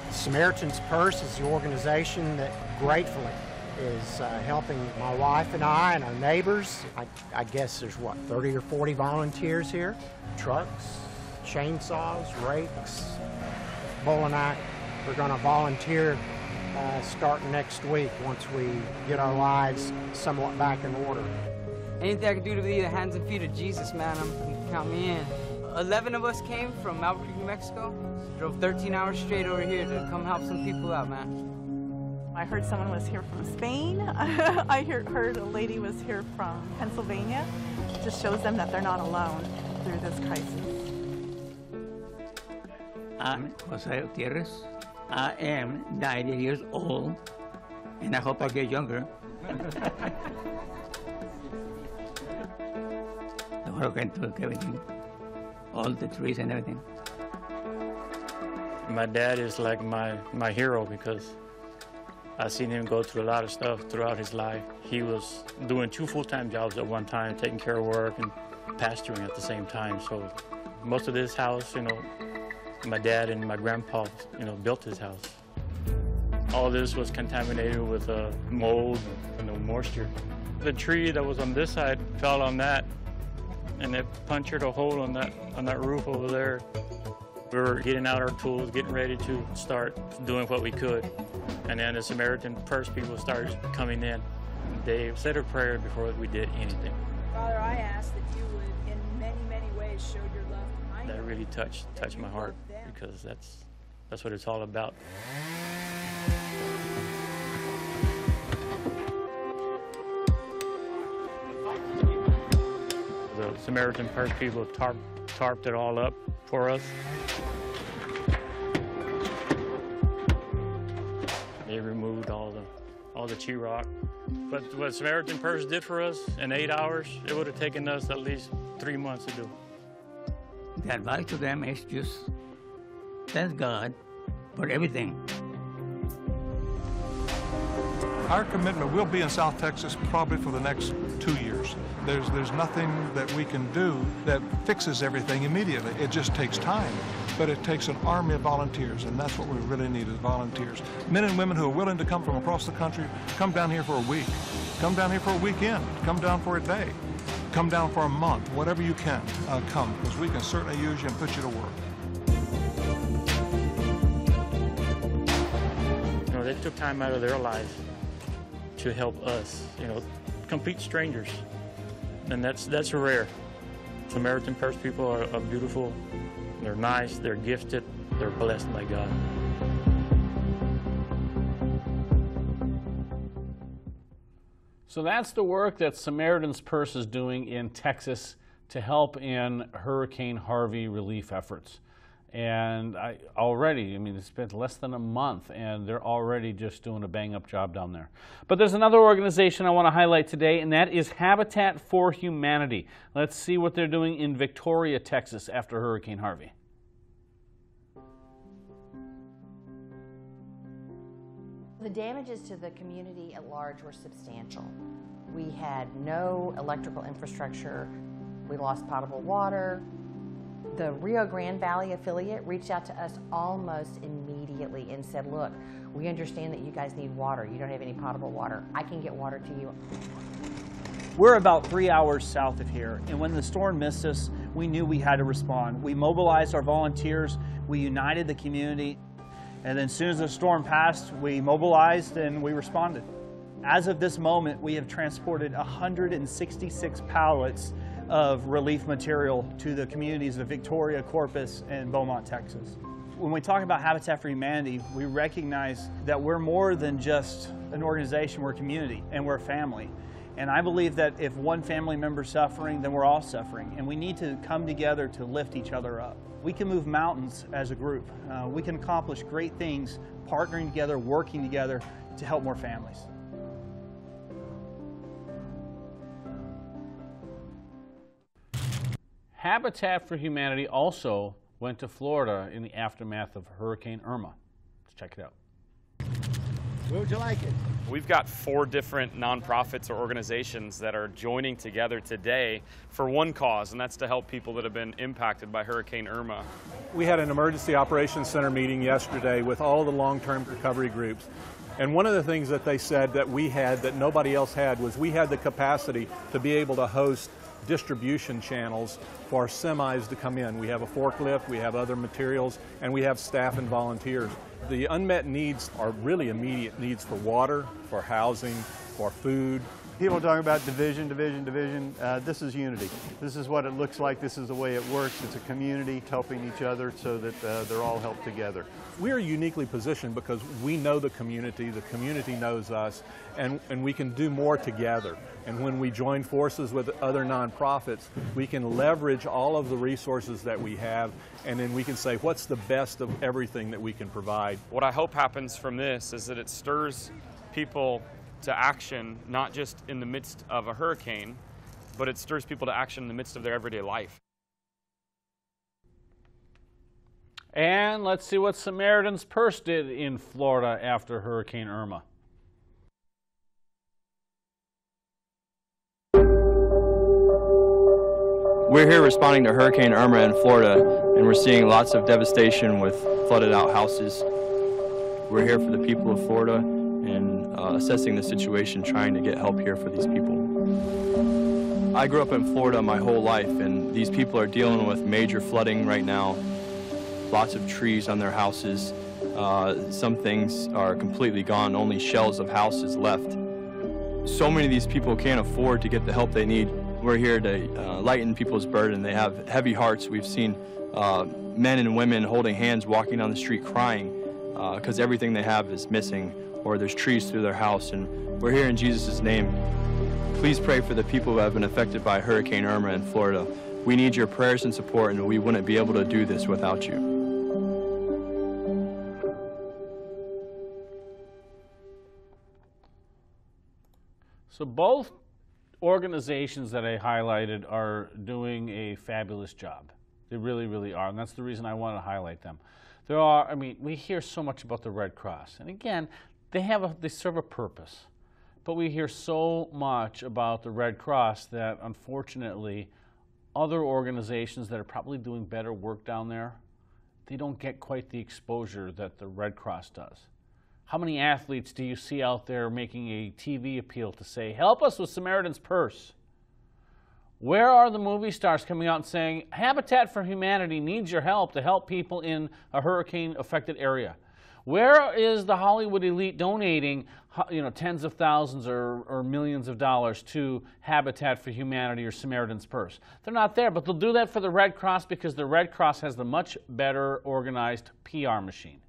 [SPEAKER 13] Samaritan's Purse is the organization that gratefully is uh, helping my wife and I and our neighbors. I, I, guess there's what, 30 or 40 volunteers here? Trucks, chainsaws, rakes. Bull and I, we're going to volunteer uh, starting next week once we get our lives somewhat back in order.
[SPEAKER 14] Anything I can do to be the hands and feet of Jesus, man, I'm, count me in. 11 of us came from Albuquerque, New Mexico. Drove 13 hours straight over here to come help some people out, man.
[SPEAKER 15] I heard someone was here from Spain. I hear, heard a lady was here from Pennsylvania. It just shows them that they're not alone through this crisis.
[SPEAKER 16] I'm Jose Gutierrez. I am 90 years old, and I hope I get younger. the hurricane took everything, all the trees and everything.
[SPEAKER 17] My dad is like my, my hero because I've seen him go through a lot of stuff throughout his life. He was doing two full-time jobs at one time, taking care of work and pasturing at the same time. So most of this house, you know, my dad and my grandpa, you know, built this house. All this was contaminated with uh, mold and no moisture. The tree that was on this side fell on that, and it punctured a hole on that on that roof over there. We were getting out our tools, getting ready to start doing what we could, and then the Samaritan Purse people started coming in. They said a prayer before we did anything.
[SPEAKER 18] Father, I ask that you would, in many, many ways, show your love
[SPEAKER 17] That really touched touched my heart because that's that's what it's all about. The Samaritan Purse people tarp, tarped it all up for us. They removed all the all the tree rock. But what Samaritan Purse did for us in eight hours, it would have taken us at least three months to do.
[SPEAKER 16] The advice to them is just thank God for everything.
[SPEAKER 9] Our commitment will be in South Texas probably for the next two years. There's, there's nothing that we can do that fixes everything immediately. It just takes time. But it takes an army of volunteers, and that's what we really need is volunteers. Men and women who are willing to come from across the country, come down here for a week. Come down here for a weekend. Come down for a day. Come down for a month. Whatever you can, uh, come, because we can certainly use you and put you to work.
[SPEAKER 17] You know, they took time out of their lives to help us, you know, complete strangers. And that's that's rare. Samaritan Purse people are, are beautiful, they're nice, they're gifted, they're blessed by God.
[SPEAKER 1] So that's the work that Samaritan's Purse is doing in Texas to help in Hurricane Harvey relief efforts. And I already, I mean, it's been less than a month, and they're already just doing a bang up job down there. But there's another organization I want to highlight today, and that is Habitat for Humanity. Let's see what they're doing in Victoria, Texas after Hurricane Harvey.
[SPEAKER 19] The damages to the community at large were substantial. We had no electrical infrastructure, we lost potable water. The Rio Grande Valley affiliate reached out to us almost immediately and said, Look, we understand that you guys need water. You don't have any potable water. I can get water to you.
[SPEAKER 20] We're about three hours south of here, and when the storm missed us, we knew we had to respond. We mobilized our volunteers, we united the community, and then as soon as the storm passed, we mobilized and we responded. As of this moment, we have transported 166 pallets of relief material to the communities of Victoria, Corpus, and Beaumont, Texas. When we talk about Habitat for Humanity, we recognize that we're more than just an organization, we're a community and we're a family. And I believe that if one family member is suffering, then we're all suffering. And we need to come together to lift each other up. We can move mountains as a group. Uh, we can accomplish great things partnering together, working together to help more families.
[SPEAKER 1] Habitat for Humanity also went to Florida in the aftermath of Hurricane Irma. Let's check it out.
[SPEAKER 21] Where would you like it?
[SPEAKER 22] We've got four different nonprofits or organizations that are joining together today for one cause, and that's to help people that have been impacted by Hurricane Irma.
[SPEAKER 23] We had an emergency operations center meeting yesterday with all the long-term recovery groups. And one of the things that they said that we had that nobody else had was we had the capacity to be able to host distribution channels for semis to come in. We have a forklift, we have other materials, and we have staff and volunteers. The unmet needs are really immediate needs for water, for housing, for food,
[SPEAKER 24] people talking about division, division, division. Uh, this is unity. This is what it looks like. This is the way it works. It's a community helping each other so that uh, they're all helped together.
[SPEAKER 23] We are uniquely positioned because we know the community, the community knows us, and, and we can do more together. And when we join forces with other nonprofits, we can leverage all of the resources that we have, and then we can say, what's the best of everything that we can provide?
[SPEAKER 22] What I hope happens from this is that it stirs people to action, not just in the midst of a hurricane, but it stirs people to action in the midst of their everyday life.
[SPEAKER 1] And let's see what Samaritan's Purse did in Florida after Hurricane Irma.
[SPEAKER 25] We're here responding to Hurricane Irma in Florida, and we're seeing lots of devastation with flooded out houses. We're here for the people of Florida uh, assessing the situation, trying to get help here for these people. I grew up in Florida my whole life, and these people are dealing with major flooding right now. Lots of trees on their houses. Uh, some things are completely gone, only shells of houses left. So many of these people can't afford to get the help they need. We're here to uh, lighten people's burden. They have heavy hearts. We've seen uh, men and women holding hands walking down the street crying Uh, because everything they have is missing or there's trees through their house. And we're here in Jesus' name. Please pray for the people who have been affected by Hurricane Irma in Florida. We need your prayers and support, and we wouldn't be able to do this without you.
[SPEAKER 1] So both organizations that I highlighted are doing a fabulous job. They really, really are, and that's the reason I want to highlight them. There are, I mean, we hear so much about the Red Cross, and again, they have a, they serve a purpose. But we hear so much about the Red Cross that unfortunately, other organizations that are probably doing better work down there, they don't get quite the exposure that the Red Cross does. How many athletes do you see out there making a TV appeal to say, help us with Samaritan's Purse? Where are the movie stars coming out and saying, Habitat for Humanity needs your help to help people in a hurricane affected area? Where is the Hollywood elite donating you know, tens of thousands or, or millions of dollars to Habitat for Humanity or Samaritan's Purse? They're not there, but they'll do that for the Red Cross because the Red Cross has the much better organized PR machine.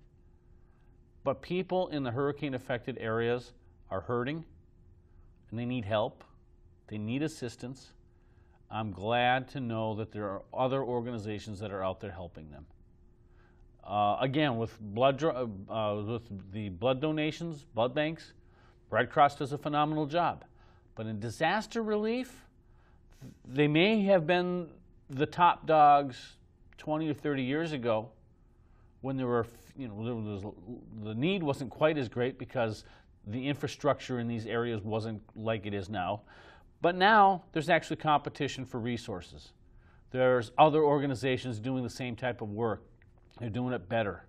[SPEAKER 1] But people in the hurricane affected areas are hurting and they need help, they need assistance. I'm glad to know that there are other organizations that are out there helping them. Uh, again, with blood, uh, uh, with the blood donations, blood banks, Red Cross does a phenomenal job. But in disaster relief, they may have been the top dogs 20 or 30 years ago when there were, you know, there was, the need wasn't quite as great because the infrastructure in these areas wasn't like it is now. But now there's actually competition for resources. There's other organizations doing the same type of work. They're doing it better.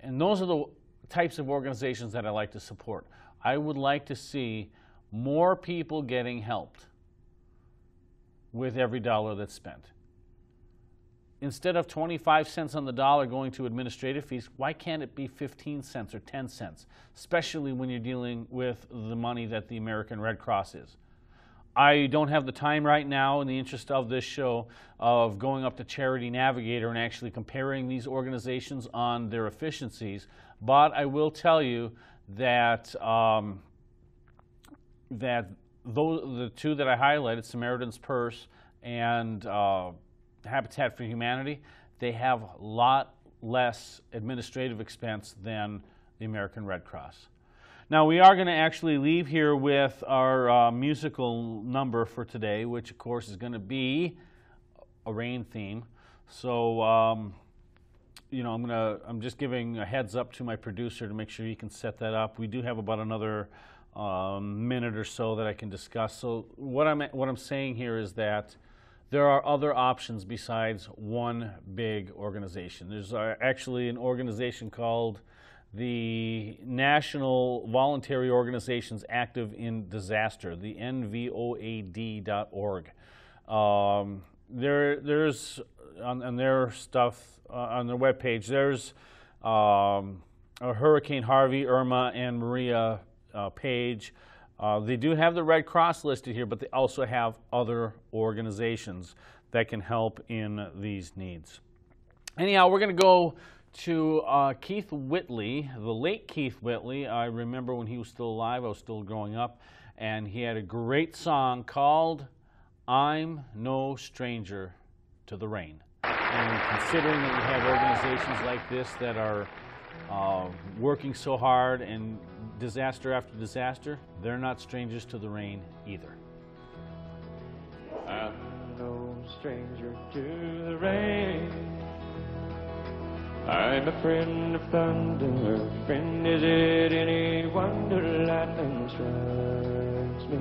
[SPEAKER 1] And those are the types of organizations that I like to support. I would like to see more people getting helped with every dollar that's spent. Instead of 25 cents on the dollar going to administrative fees, why can't it be 15 cents or 10 cents, especially when you're dealing with the money that the American Red Cross is? I don't have the time right now, in the interest of this show, of going up to Charity Navigator and actually comparing these organizations on their efficiencies. But I will tell you that um, that those the two that I highlighted, Samaritan's Purse and uh, Habitat for Humanity, they have a lot less administrative expense than the American Red Cross. Now, we are going to actually leave here with our uh, musical number for today, which, of course, is going to be a rain theme. So, um, you know, I'm going to, I'm just giving a heads up to my producer to make sure he can set that up. We do have about another um, minute or so that I can discuss. So, what I'm, what I'm saying here is that there are other options besides one big organization. There's uh, actually an organization called the National Voluntary Organizations Active in Disaster, the nvoad.org. Um, there, there's on, on, their stuff uh, on their webpage. There's um, a Hurricane Harvey, Irma, and Maria uh, page. Uh, they do have the Red Cross listed here, but they also have other organizations that can help in these needs. Anyhow, we're going to go to uh, Keith Whitley, the late Keith Whitley. I remember when he was still alive, I was still growing up, and he had a great song called I'm No Stranger to the Rain. And considering that we have organizations like this that are uh, working so hard and disaster after disaster, they're not strangers to the rain either.
[SPEAKER 26] I'm no stranger to the rain. I'm a friend of thunder. Friend, is it any wonder lightning strikes me?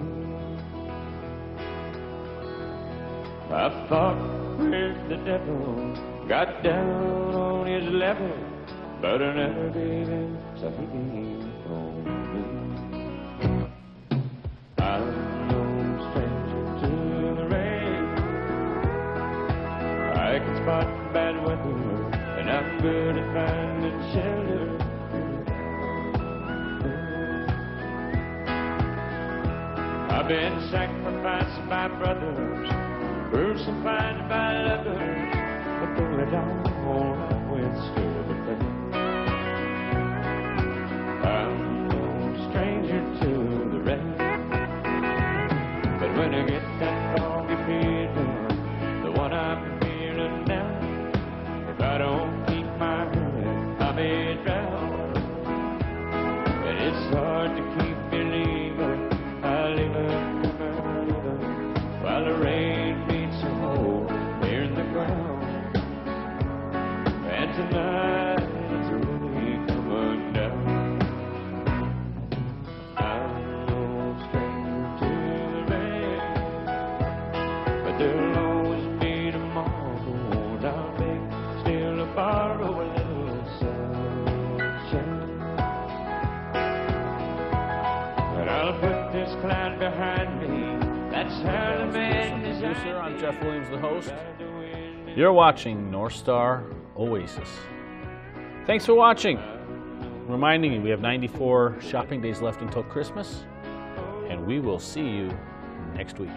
[SPEAKER 26] I fought with the devil, got down on his level, but I never gave in, so he came from me. I'm no stranger to the rain. I can spot bad good at finding shelter. I've been sacrificed by brothers, crucified by lovers, but through it all I withstood the pain. I'm no stranger to the rain, but when I get that foggy
[SPEAKER 1] Jeff Williams, the host. You're watching North Star Oasis. Thanks for watching. Reminding you, we have 94 shopping days left until Christmas, and we will see you next week.